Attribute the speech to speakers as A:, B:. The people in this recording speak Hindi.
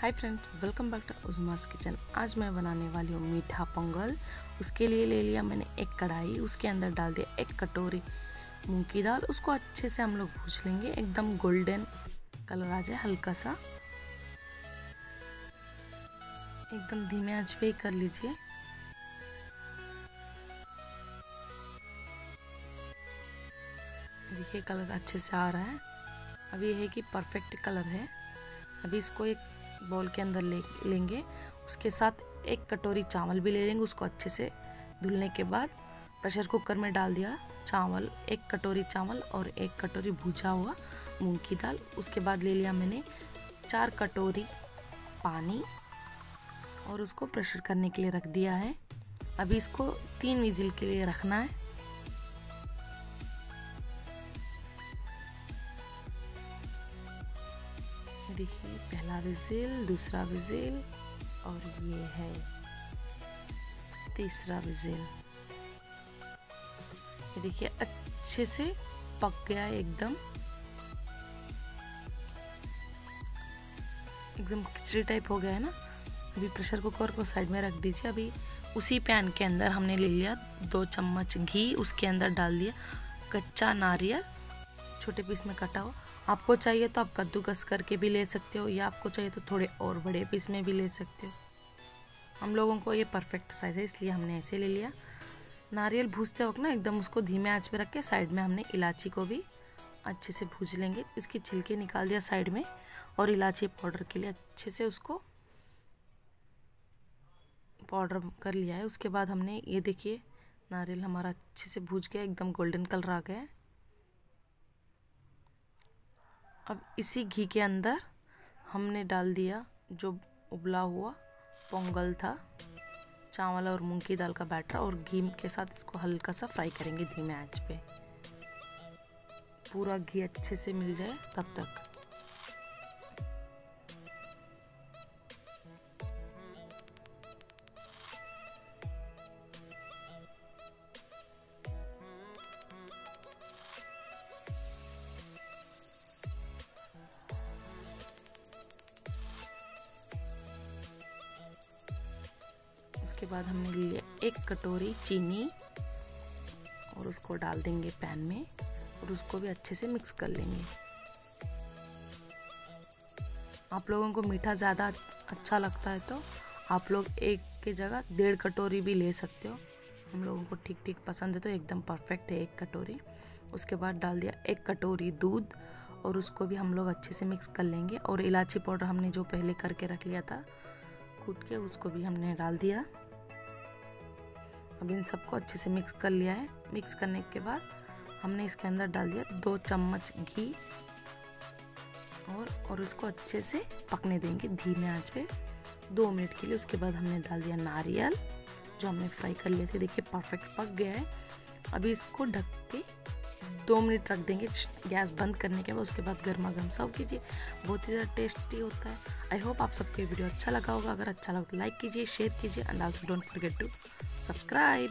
A: Hi friends welcome back to Uzma's kitchen आज मैं बनाने वाली हूँ मीठा पोंगल। उसके लिए ले लिया मैंने एक कढ़ाई, उसके अंदर डाल दिया एक कटोरी मूंग की दाल। उसको अच्छे से हम लोग भूज लेंगे, एकदम गोल्डन कलर आ जाए हल्का सा। एकदम धीमे आँच पे ही कर लीजिए। देखिए कलर अच्छे से आ रहा है। अब ये है कि परफेक्ट कलर है। अभी इसको एक बाउल के अंदर ले, लेंगे। उसके साथ एक कटोरी चावल भी ले लेंगे, उसको अच्छे से धुलने के बाद। प्रेशर कुकर में डाल दिया चावल, एक कटोरी चावल और एक कटोरी भूजा हुआ मूंग की दाल। उसके बाद ले लिया मैंने चार कटोरी पानी और उसको प्रेशर करने के लिए रख दिया है। अभी इसको तीन विजिल के लिए रखना है। देखिए, पहला विजिल, दूसरा विजिल और ये है तीसरा विजिल। ये देखिए, अच्छे से पक गया एकदम। एकदम खिचड़ी टाइप हो गया है ना? अभी प्रेशर कुकर को साइड में रख दीजिए। अभी उसी पैन के अंदर हमने ले लिया दो चम्मच घी, उसके अंदर डाल दिया कच्चा नारियल, छोटे पीस में कटा हुआ। आपको चाहिए तो आप कद्दूकस करके भी ले सकते हो, या आपको चाहिए तो थोड़े और बड़े पीस में भी ले सकते हो। हम लोगों को ये परफेक्ट साइज़ है, इसलिए हमने ऐसे ले लिया। नारियल भूजते वक्त ना एकदम उसको धीमे आँच पे रख के साइड में हमने इलायची को भी अच्छे से भूज लेंगे। इसकी छिलके निकाल दिया साइड में, और इलायची पाउडर के लिए अच्छे से उसको पाउडर कर लिया है। उसके बाद हमने, ये देखिए, नारियल हमारा अच्छे से भूज गया, एकदम गोल्डन कलर आ गया है। अब इसी घी के अंदर हमने डाल दिया जो उबला हुआ पोंगल था, चावल और मूंग की दाल का बैटर और घी के साथ इसको हल्का सा फ्राई करेंगे धीमे आँच पे। पूरा घी अच्छे से मिल जाए तब तक। उसके बाद हमने लिया एक कटोरी चीनी और उसको डाल देंगे पैन में और उसको भी अच्छे से मिक्स कर लेंगे। आप लोगों को मीठा ज़्यादा अच्छा लगता है तो आप लोग एक के जगह डेढ़ कटोरी भी ले सकते हो। हम लोगों को ठीक ठीक पसंद है तो एकदम परफेक्ट है एक कटोरी। उसके बाद डाल दिया एक कटोरी दूध और उसको भी हम लोग अच्छे से मिक्स कर लेंगे। और इलायची पाउडर हमने जो पहले करके रख लिया था कूट के उसको भी हमने डाल दिया। अब इन सबको अच्छे से मिक्स कर लिया है। मिक्स करने के बाद हमने इसके अंदर डाल दिया दो चम्मच घी और और उसको अच्छे से पकने देंगे धीमे आँच पे। दो मिनट के लिए उसके बाद हमने डाल दिया नारियल, जो हमने फ्राई कर लिए थे। देखिए परफेक्ट पक गया है। अभी इसको ढक के दो मिनट रख देंगे गैस बंद करने के बाद। उसके बाद गर्मा गर्म सर्व कीजिए। बहुत ही ज़्यादा टेस्टी होता है। आई होप आप सबको वीडियो अच्छा लगा होगा। अगर अच्छा लगा तो लाइक कीजिए शेयर कीजिए and also don't forget to subscribe.